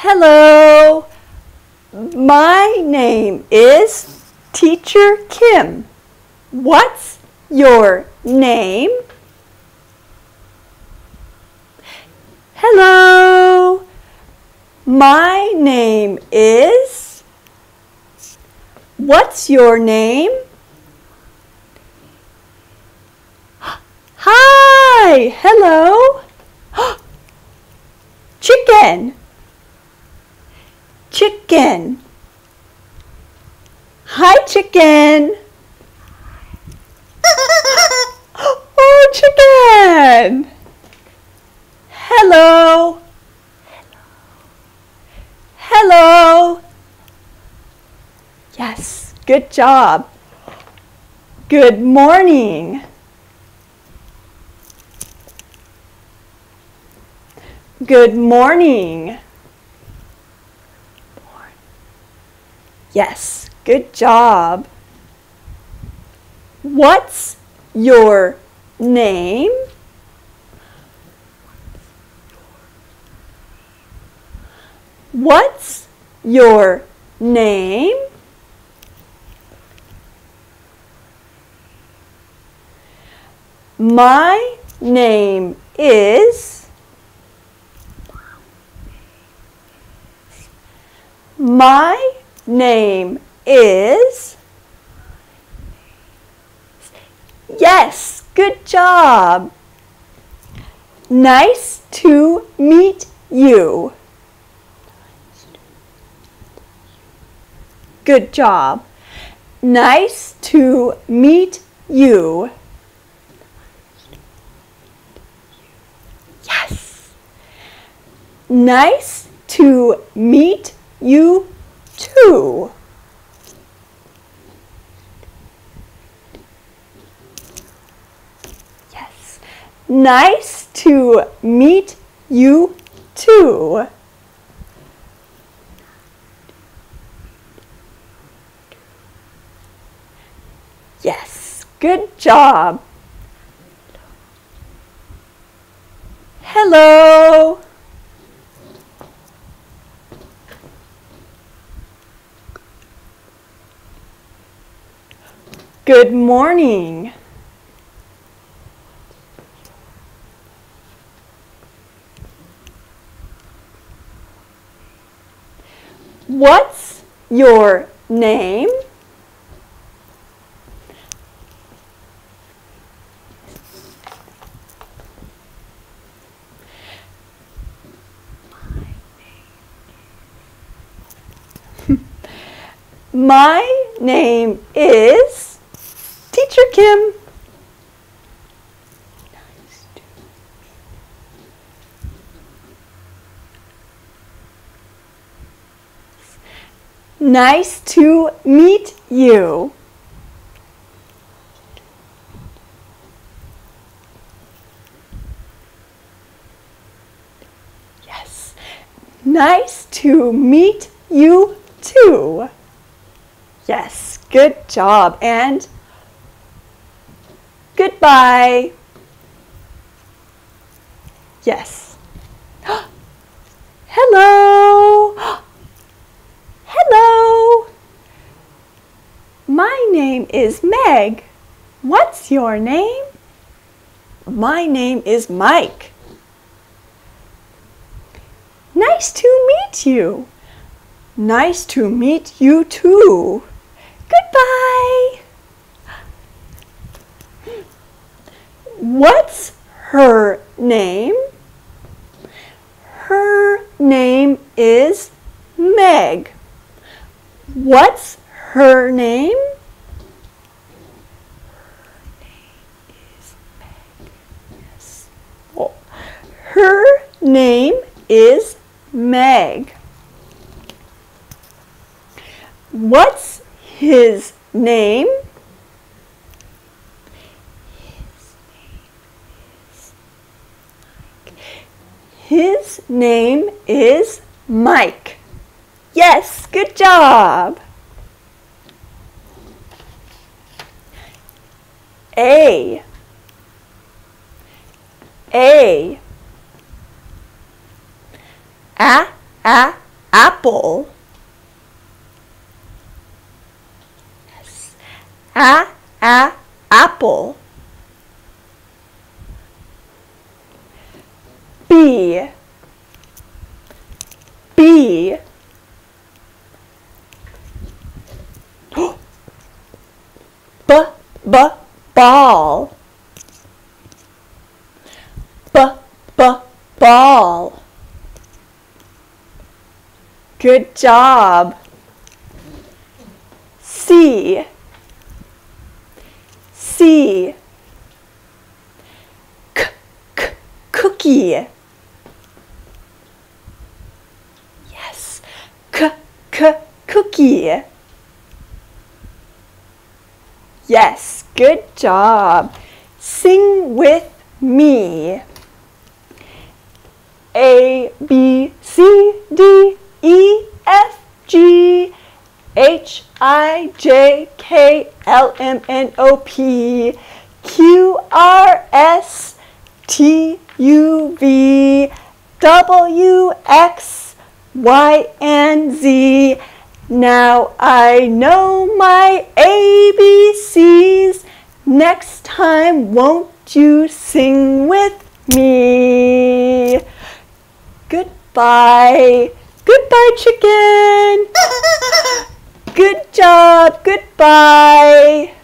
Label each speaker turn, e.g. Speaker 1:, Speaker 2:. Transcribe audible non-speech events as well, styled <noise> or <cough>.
Speaker 1: Hello. My name is Teacher Kim. What's your name? Hello. My name is. What's your name? Hi. Hello. <gasps> Chicken. Chicken. Hi, chicken. <laughs> Oh, chicken. Hello. Hello. Yes, good job. Good morning. Good morning. Yes, good job. What's your name? What's your name? My name is. My name is. Yes, good job. Nice to meet you. Good job. Nice to meet you. Yes. Nice to meet you too. Yes. Nice to meet you too. Yes, good job. Hello. Good morning. What's your name? <laughs> My name is Teacher Kim. Nice to meet you. Yes. Nice to meet you too. Yes, good job. And goodbye. Yes. <gasps> Hello. <gasps> Hello. My name is Meg. What's your name? My name is Mike. Nice to meet you. Nice to meet you too. Goodbye. What's her name? Her name is Meg. What's her name? Her name is Meg. What's his name? Name is Mike. Yes, good job. A. A. A, a, apple. Yes. A, a, apple. B. B, b, ball. B, b, ball. Good job. C, C. K, k, cookie. Yes, k, k, cookie. Yes, good job. Sing with me. A, B, C, D, E, F, G, H, I, J, K, L, M, N, O, P, Q, R, S, T, U, V, W, X, Y, and Z. Now I know my ABCs. Next time, won't you sing with me? Goodbye. Goodbye, chicken. <laughs> Good job. Goodbye.